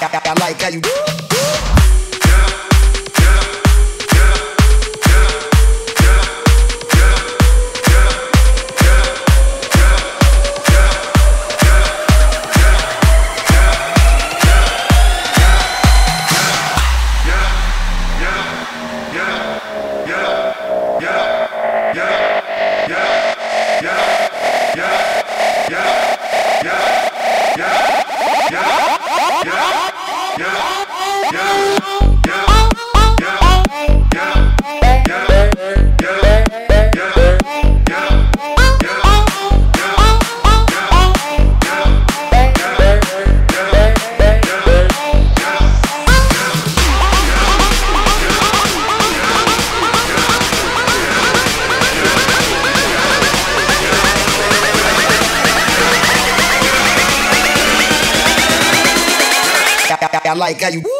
I, like how you. I, like how you.